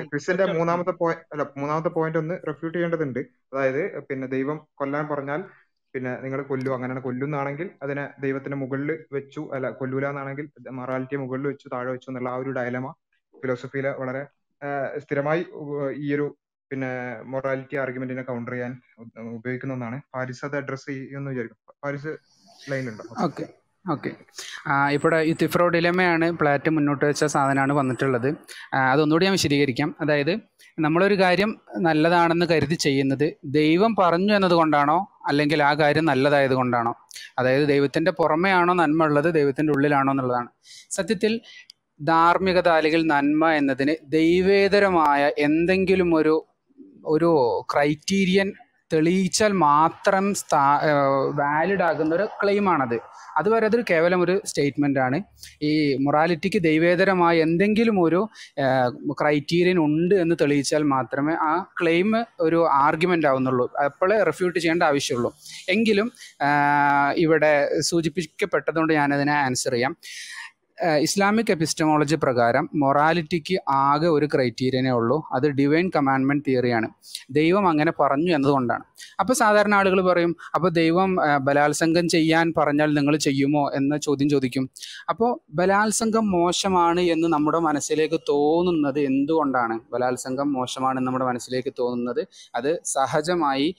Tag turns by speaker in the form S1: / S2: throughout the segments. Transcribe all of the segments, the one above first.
S1: ക്രിസ്ത്യന്റെ മൂന്നാമത്തെ പോയിന്റ് അല്ല മൂന്നാമത്തെ പോയിന്റ് ഒന്ന് റെഫ്യൂട്ട് ചെയ്യേണ്ടതുണ്ട്. അതായത് പിന്നെ ദൈവം കൊല്ലാൻ പറഞ്ഞാൽ പിന്നെ നിങ്ങൾ കൊല്ലു. അങ്ങനെയാണ് കൊല്ലുന്നാണെങ്കിൽ അതിനെ ദൈവത്തിന്റെ മുകളിൽ വെച്ചു അല്ല കൊല്ലൂല എന്നാണെങ്കിൽ മൊറാലിറ്റിയെ മുകളിൽ വെച്ചു താഴെ വെച്ചു എന്നുള്ള ആ ഒരു ഡയലമ ഫിലോസഫിയിലെ വളരെ സ്ഥിരമായി ഈ ഒരു പിന്നെ മൊറാലിറ്റി ആർഗ്യുമെന്റിനെ കൗണ്ടർ ചെയ്യാൻ ഉപയോഗിക്കുന്ന ഒന്നാണ്. പാരിസ് അത് അഡ്രസ് ചെയ്യുമെന്ന് വിചാരിക്കും. പാരിസ് ലൈനിലുണ്ടോ
S2: ഓക്കെ ഓക്കെ. ഇവിടെ ഈ തിഫ്രോ ഡിലമയാണ് പ്ലാറ്റ് മുന്നോട്ട് വെച്ച സാധനമാണ് വന്നിട്ടുള്ളത്. അതൊന്നുകൂടി ഞാൻ വിശദീകരിക്കാം. അതായത് നമ്മളൊരു കാര്യം നല്ലതാണെന്ന് കരുതി ചെയ്യുന്നത് ദൈവം പറഞ്ഞു എന്നതുകൊണ്ടാണോ അല്ലെങ്കിൽ ആ കാര്യം നല്ലതായത് കൊണ്ടാണോ അതായത് ദൈവത്തിന്റെ പുറമേ ആണോ നന്മ ഉള്ളത് ദൈവത്തിന്റെ ഉള്ളിലാണോ എന്നുള്ളതാണ്. സത്യത്തിൽ ധാർമ്മികത അല്ലെങ്കിൽ നന്മ എന്നതിന് ദൈവേതരമായ എന്തെങ്കിലും ഒരു ഒരു ക്രൈറ്റീരിയൻ തെളിയിച്ചാൽ മാത്രം സ്ഥാ വാലിഡ് ആകുന്ന ഒരു ക്ലെയിമാണത് അതുവരെ അതൊരു കേവലം ഒരു സ്റ്റേറ്റ്മെന്റ് ആണ്. ഈ മൊറാലിറ്റിക്ക് ദൈവേതരമായ എന്തെങ്കിലും ഒരു ക്രൈറ്റീരിയൻ ഉണ്ട് എന്ന് തെളിയിച്ചാൽ മാത്രമേ ആ ക്ലെയിം ഒരു ആർഗ്യുമെന്റ് ആവുന്നുള്ളൂ. അപ്പോഴേ റിഫ്യൂട്ട് ചെയ്യേണ്ട ആവശ്യമുള്ളൂ. എങ്കിലും ഇവിടെ സൂചിപ്പിക്കപ്പെട്ടതുകൊണ്ട് ഞാനതിനെ ആൻസർ ചെയ്യാം. ഇസ്ലാമിക് എപ്പിസ്റ്റമോളജി പ്രകാരം മൊറാലിറ്റിക്ക് ആകെ ഒരു ക്രൈറ്റീരിയനേ ഉള്ളൂ. അത് ഡിവൈൻ കമാൻഡ്മെന്റ് തിയറിയാണ്. ദൈവം അങ്ങനെ പറഞ്ഞു എന്നതുകൊണ്ടാണ്. അപ്പോൾ സാധാരണ ആളുകൾ പറയും അപ്പോൾ ദൈവം ബലാത്സംഗം ചെയ്യാൻ പറഞ്ഞാൽ നിങ്ങൾ ചെയ്യുമോ? എന്ന ചോദ്യം ചോദിക്കും. അപ്പോൾ ബലാത്സംഗം മോശമാണ് എന്ന് നമ്മുടെ മനസ്സിലേക്ക് തോന്നുന്നത് എന്തുകൊണ്ടാണ്? ബലാത്സംഗം മോശമാണ് നമ്മുടെ മനസ്സിലേക്ക് തോന്നുന്നത് അത് സഹജമായി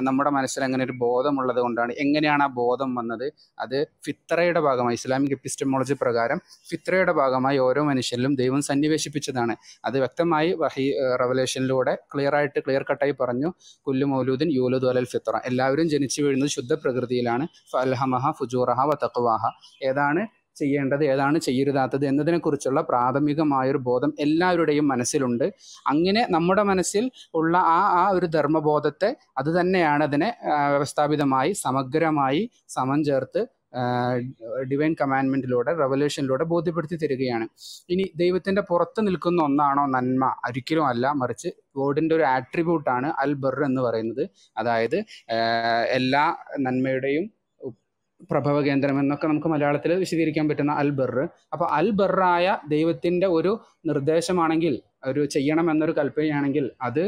S2: നമ്മുടെ മനസ്സിൽ അങ്ങനെ ഒരു ബോധമുള്ളത് കൊണ്ടാണ്. എങ്ങനെയാണ് ആ ബോധം വന്നത്? അത് ഫിത്രയുടെ ഭാഗമായി ഇസ്ലാമിക് എപ്പിസ്റ്റമോളജി പ്രകാരം ഫിത്രയുടെ ഭാഗമായി ഓരോ മനുഷ്യനിലും ദൈവം സന്നിവേശിപ്പിച്ചതാണ്. അത് വ്യക്തമായി വഹി റവലേഷനിലൂടെ ക്ലിയർ ആയിട്ട് ക്ലിയർ കട്ടായി പറഞ്ഞു കുല്ലു മൗലൂദിൻ യൂലുദ് അലൽ ഫിത്ര. എല്ലാവരും ജനിച്ചു വീഴുന്നത് ശുദ്ധ പ്രകൃതിയിലാണ്. ഫൽഹമഹ ഫുജൂറഹ വ തഖ്വാഹ. ഏതാണ് ചെയ്യേണ്ടത് ഏതാണ് ചെയ്യരുതാത്തത് എന്നതിനെക്കുറിച്ചുള്ള പ്രാഥമികമായൊരു ബോധം എല്ലാവരുടെയും മനസ്സിലുണ്ട്. അങ്ങനെ നമ്മുടെ മനസ്സിൽ ഉള്ള ആ ആ ഒരു ധർമ്മബോധത്തെ അത് തന്നെയാണ് അതിനെ വ്യവസ്ഥാപിതമായി സമഗ്രമായി സമം ചേർത്ത് ഡിവൈൻ കമാൻഡ്മെന്റിലൂടെ റവല്യൂഷനിലൂടെ ബോധ്യപ്പെടുത്തി തരികയാണ്. ഇനി ദൈവത്തിന്റെ പുറത്ത് നിൽക്കുന്ന ഒന്നാണോ നന്മ? ഒരിക്കലും അല്ല. മറിച്ച് ഗോഡിന്റെ ഒരു ആട്രിബ്യൂട്ടാണ് അൽ ബർ എന്ന് പറയുന്നത്. അതായത് എല്ലാ നന്മയുടെയും പ്രഭവ കേന്ദ്രം എന്നൊക്കെ നമുക്ക് മലയാളത്തിൽ വിശദീകരിക്കാൻ പറ്റുന്ന അൽ ബർ അപ്പോൾ അൽ ബറായ ദൈവത്തിന്റെ ഒരു നിർദ്ദേശമാണെങ്കിൽ ഒരു ചെയ്യണം എന്നൊരു കൽപ്പനയാണെങ്കിൽ അത്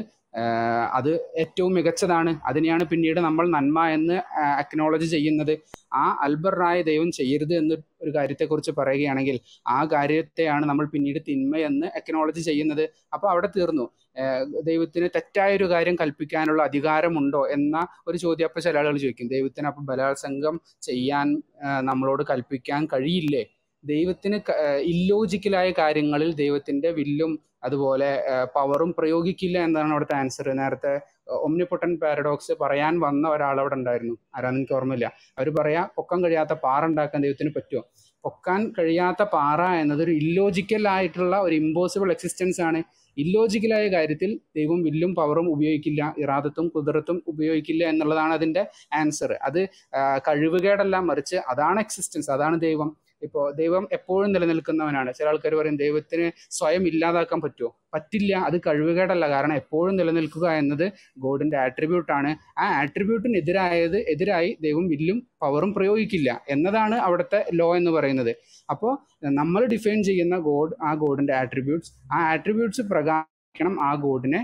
S2: അത് ഏറ്റവും മികച്ചതാണ്. അതിനെയാണ് പിന്നീട് നമ്മൾ നന്മ എന്ന് അക്നോളജ് ചെയ്യുന്നത്. ആ അൽബറായ ദൈവം ചെയ്യരുത് എന്ന് ഒരു കാര്യത്തെക്കുറിച്ച് പറയുകയാണെങ്കിൽ ആ കാര്യത്തെയാണ് നമ്മൾ പിന്നീട് തിന്മ എന്ന് അക്നോളജ് ചെയ്യുന്നത്. അപ്പോൾ അവിടെ തീർന്നു. ദൈവത്തിന് തെറ്റായ ഒരു കാര്യം കൽപ്പിക്കാനുള്ള അധികാരമുണ്ടോ എന്ന ഒരു ചോദ്യം അപ്പോൾ ചില ആളുകൾ ചോദിക്കും. ദൈവത്തിന് അപ്പം ബലാത്സംഗം ചെയ്യാൻ നമ്മളോട് കൽപ്പിക്കാൻ കഴിയില്ലേ? ദൈവത്തിന് ഇല്ലോജിക്കലായ കാര്യങ്ങളിൽ ദൈവത്തിന്റെ വില്ലും അതുപോലെ പവറും പ്രയോഗിക്കില്ല എന്നാണ് അവിടുത്തെ ആൻസർ നേരത്തെ ഒമ്നിപ്പൊട്ടൻ പാരഡോക്സ് പറയാൻ വന്ന ഒരാൾ അവിടെ ഉണ്ടായിരുന്നു. ആരാന്ന് എനിക്ക് ഓർമ്മയില്ല. അവർ പറയാ പൊക്കാൻ കഴിയാത്ത പാറ ഉണ്ടാക്കാൻ ദൈവത്തിന് പറ്റുമോ പൊക്കാൻ കഴിയാത്ത പാറ എന്നത് ഒരു ഇല്ലോജിക്കൽ ആയിട്ടുള്ള ഒരു ഇമ്പോസിബിൾ എക്സിസ്റ്റൻസ് ആണ്. ഇല്ലോജിക്കലായ കാര്യത്തിൽ ദൈവം വില്ലും പവറും ഉപയോഗിക്കില്ല ഇറാദത്തും കുതിരത്തും ഉപയോഗിക്കില്ല എന്നുള്ളതാണ് അതിന്റെ ആൻസർ അത് കഴിവുകേടല്ല മറിച്ച് അതാണ് എക്സിസ്റ്റൻസ് അതാണ് ദൈവം. ഇപ്പോൾ ദൈവം എപ്പോഴും നിലനിൽക്കുന്നവനാണ്. ചില ആൾക്കാർ പറയും ദൈവത്തിന് സ്വയം ഇല്ലാതാക്കാൻ പറ്റുമോ പറ്റില്ല. അത് കഴിവുകേടല്ല. കാരണം എപ്പോഴും നിലനിൽക്കുക എന്നത് ഗോഡിന്റെ ആട്രിബ്യൂട്ടാണ് ആ ആട്രിബ്യൂട്ടിനെതിരായത് എതിരായി ദൈവം വില്ലും പവറും പ്രയോഗിക്കില്ല എന്നതാണ് അവിടുത്തെ ലോ എന്ന് പറയുന്നത്. അപ്പോൾ നമ്മൾ ഡിഫൈൻ ചെയ്യുന്ന ഗോഡ് ആ ഗോഡിന്റെ ആട്രിബ്യൂട്ട്സ് ആ ആട്രിബ്യൂട്ട്സ് പ്രകാരം ആ ഗോഡിനെ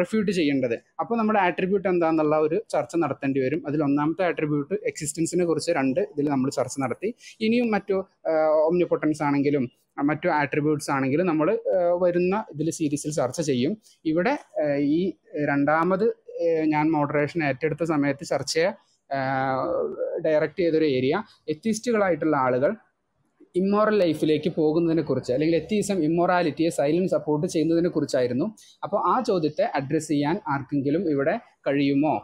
S2: റിഫ്യൂട്ട് ചെയ്യേണ്ടത്. അപ്പോൾ നമ്മുടെ ആട്രിബ്യൂട്ട് എന്താണെന്നുള്ള ഒരു ചർച്ച നടത്തേണ്ടി വരും. അതിൽ ഒന്നാമത്തെ ആട്രിബ്യൂട്ട് എക്സിസ്റ്റൻസിനെ കുറിച്ച് രണ്ട് ഇതിൽ നമ്മൾ ചർച്ച നടത്തി. ഇനിയും മറ്റു ഒമ്നിപൊട്ടൻസ് ആണെങ്കിലും മറ്റു ആട്രിബ്യൂട്ട്സ് ആണെങ്കിലും നമ്മൾ വരുന്ന ഇതിൽ സീരീസിൽ ചർച്ച ചെയ്യും. ഇവിടെ ഈ രണ്ടാമത് ഞാൻ മോഡറേഷൻ ഏറ്റെടുത്ത സമയത്ത് ചർച്ചയെ ഡയറക്റ്റ് ചെയ്തൊരു ഏരിയ എത്തിസ്റ്റുകളായിട്ടുള്ള ആളുകൾ ഇമ്മോറൽ ലൈഫിലേക്ക് പോകുന്നതിനെ കുറിച്ച് അല്ലെങ്കിൽ എത്തീസം ഇമ്മോറാലിറ്റിയെ സൈലന്റ് സപ്പോർട്ട് ചെയ്യുന്നതിനെക്കുറിച്ചായിരുന്നു. അപ്പോൾ ആ ചോദ്യത്തെ അഡ്രസ്സ് ചെയ്യാൻ ആർക്കെങ്കിലും ഇവിടെ കഴിയുമോ?